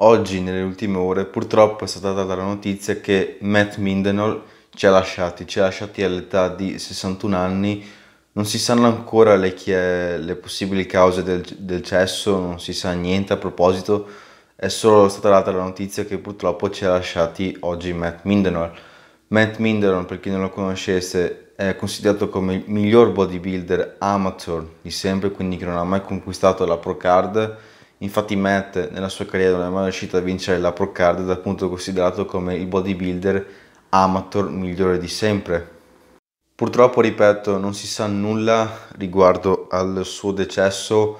Oggi, nelle ultime ore, purtroppo è stata data la notizia che Matt Mindenol ci ha lasciati, ci ha lasciati all'età di 61 anni. Non si sanno ancora le, è, le possibili cause del, del, cesso, non si sa niente a proposito, è solo stata data la notizia che purtroppo ci ha lasciati oggi Matt Mindenol. Matt Mindenol, per chi non lo conoscesse, è considerato come il miglior bodybuilder amateur di sempre, quindi che non ha mai conquistato la Pro Card Infatti Matt nella sua carriera non è mai riuscito a vincere la Pro Card ed è appunto considerato come il bodybuilder amateur migliore di sempre. Purtroppo, ripeto, non si sa nulla riguardo al suo decesso,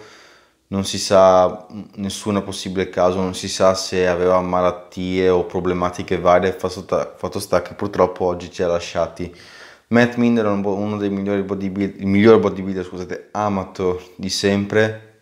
non si sa nessuna possibile causa, non si sa se aveva malattie o problematiche varie, fatto sta che purtroppo oggi ci ha lasciati. Matt Minder è uno dei migliori bodybuilder, il miglior bodybuilder, scusate, amateur di sempre,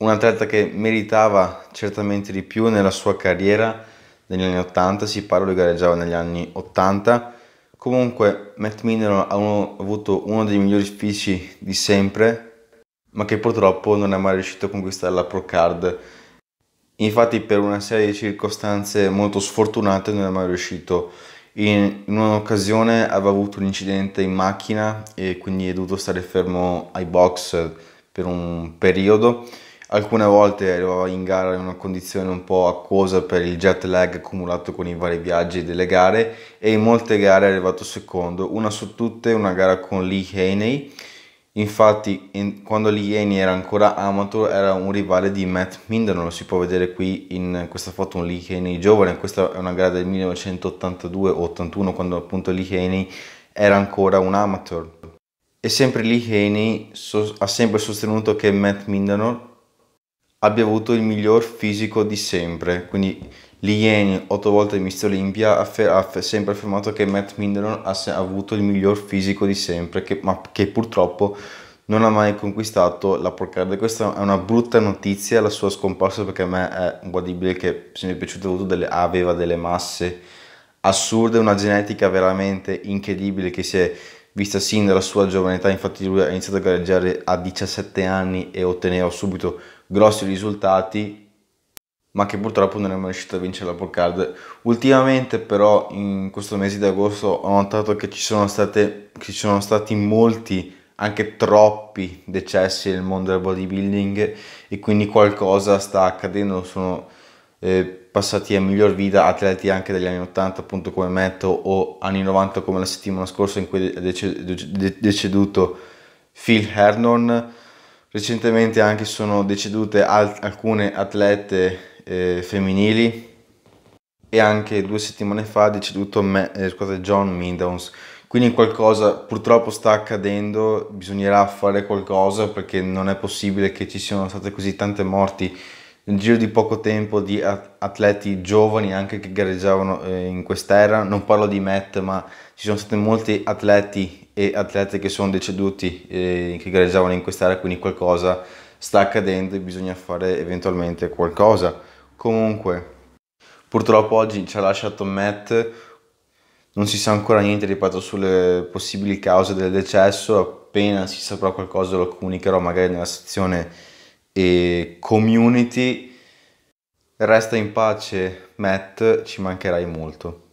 un atleta che meritava certamente di più nella sua carriera negli anni 80, si parla di gareggiava negli anni 80. Comunque Matt Miner ha uno, avuto uno dei migliori fisici di sempre, ma che purtroppo non è mai riuscito a conquistare la Pro Card. Infatti per una serie di circostanze molto sfortunate non è mai riuscito. In, in un'occasione aveva avuto un incidente in macchina e quindi è dovuto stare fermo ai box per un periodo alcune volte arrivava in gara in una condizione un po' acquosa per il jet lag accumulato con i vari viaggi delle gare e in molte gare è arrivato secondo, una su tutte una gara con Lee Haney. Infatti, in, quando Lee Haney era ancora amateur, era un rivale di Matt Minden, lo si può vedere qui in questa foto, un Lee Haney giovane. Questa è una gara del 1982-81, quando appunto Lee Haney era ancora un amateur. E sempre Lee Haney so, ha sempre sostenuto che Matt Mindanor abbia avuto il miglior fisico di sempre. Quindi Lieni, otto volte Miss Olympia, ha, affer- ha sempre affermato che Matt Minderon ha, se- avuto il miglior fisico di sempre, che, ma che purtroppo non ha mai conquistato la Pro. Questa è una brutta notizia, la sua scomparsa, perché a me è un bodybuilder che se mi è piaciuto delle, aveva delle masse assurde, una genetica veramente incredibile che si è vista sin dalla sua giovane età, infatti lui ha iniziato a gareggiare a 17 anni e otteneva subito grossi risultati, ma che purtroppo non è mai riuscito a vincere la Pro Card. Ultimamente però in questo mese di agosto ho notato che ci sono, state, ci sono stati molti, anche troppi decessi nel mondo del bodybuilding e quindi qualcosa sta accadendo, sono eh, passati a miglior vita atleti anche degli anni 80 appunto come Metto o anni 90 come la settimana scorsa in cui è deceduto Phil Hernon Recentemente anche sono decedute al- alcune atlete eh, femminili e anche due settimane fa è deceduto me- eh, scusate, John Mindowns. Quindi qualcosa purtroppo sta accadendo, bisognerà fare qualcosa perché non è possibile che ci siano state così tante morti nel giro di poco tempo di atleti giovani anche che gareggiavano eh, in quest'era. Non parlo di Matt, ma ci sono stati molti atleti e atlete che sono deceduti eh, che gareggiavano in quest'area, quindi qualcosa sta accadendo e bisogna fare eventualmente qualcosa. Comunque, purtroppo oggi ci ha lasciato Matt, non si sa ancora niente, ripeto, sulle possibili cause del decesso, appena si saprà qualcosa lo comunicherò magari nella sezione eh, community. Resta in pace Matt, ci mancherai molto.